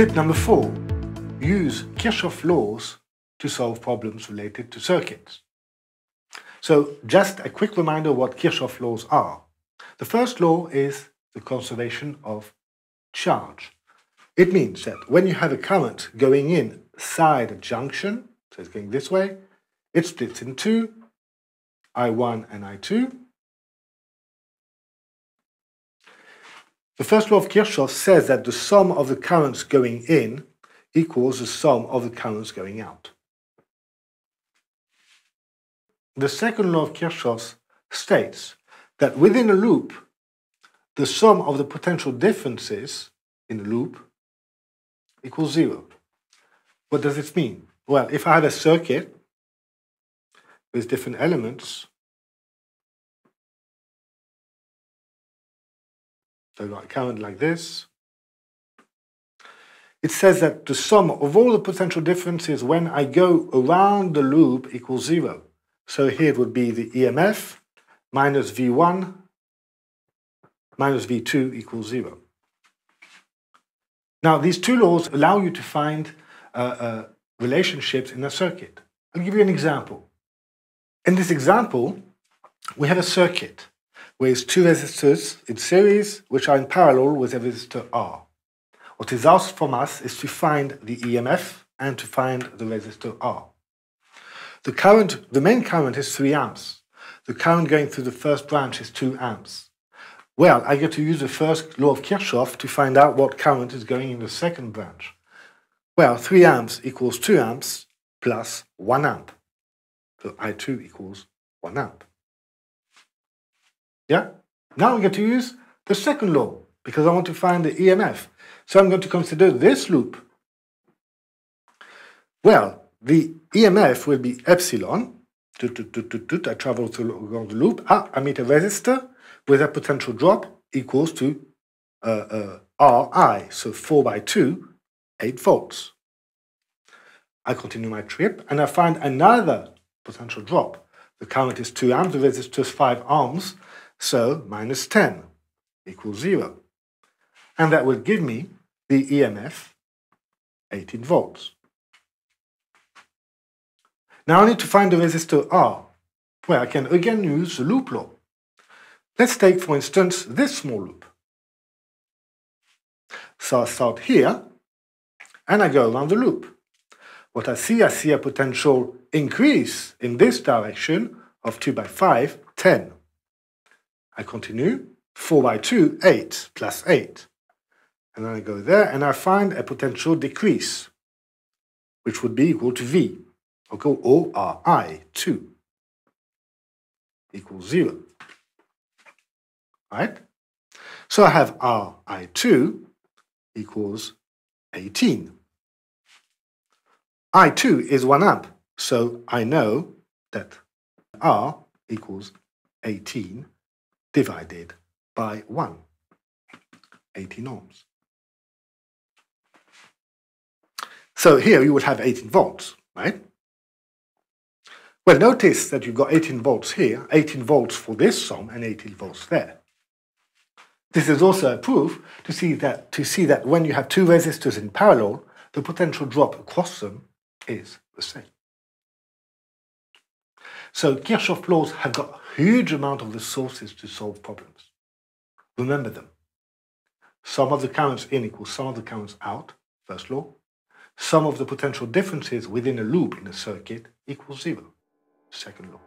Tip number four, use Kirchhoff laws to solve problems related to circuits. So just a quick reminder what Kirchhoff laws are. The first law is the conservation of charge. It means that when you have a current going inside a junction, so it's going this way, it splits in two, I1 and I2. The first law of Kirchhoff says that the sum of the currents going in equals the sum of the currents going out. The second law of Kirchhoff states that within a loop, the sum of the potential differences in a loop equals zero. What does this mean? Well, if I have a circuit with different elements, so a current like this, it says that the sum of all the potential differences when I go around the loop equals zero. So here it would be the EMF minus V1 minus V2 equals zero. Now, these two laws allow you to find uh, uh, relationships in a circuit. I'll give you an example. In this example, we have a circuit with two resistors in series which are in parallel with a resistor R. What is asked from us is to find the EMF and to find the resistor R. The current, the main current is 3 amps. The current going through the first branch is 2 amps. Well, I get to use the first law of Kirchhoff to find out what current is going in the second branch. Well, 3 amps equals 2 amps plus 1 amp. So I2 equals 1 amp. Yeah? Now I get to use the second law because I want to find the EMF. So I'm going to consider this loop. Well, the EMF will be epsilon. I travel through the loop. Ah, I meet a resistor with a potential drop equals to uh, uh, Ri. So 4 by 2, 8 volts. I continue my trip and I find another potential drop. The current is 2 amps, the resistor is 5 ohms, so minus 10 equals 0. And that will give me the EMF 18 volts. Now I need to find the resistor R, where I can again use the loop law. Let's take, for instance, this small loop. So I start here, and I go around the loop. What I see, I see a potential increase in this direction of 2 by 5, 10. I continue, 4 by 2, 8, plus 8. And then I go there, and I find a potential decrease, which would be equal to V. I'll go ORI 2 equals 0. Right? So I have RI2 equals 18. I2 is 1 amp, so I know that R equals 18 divided by 1, 18 ohms. So here you would have 18 volts, right? Well, notice that you've got 18 volts here, 18 volts for this sum, and 18 volts there. This is also a proof to see that to see that when you have two resistors in parallel, the potential drop across them is the same. So Kirchhoff laws have got a huge amount of resources to solve problems. Remember them. Sum of the currents in equals sum of the currents out, first law. Sum of the potential differences within a loop in a circuit equals zero second law.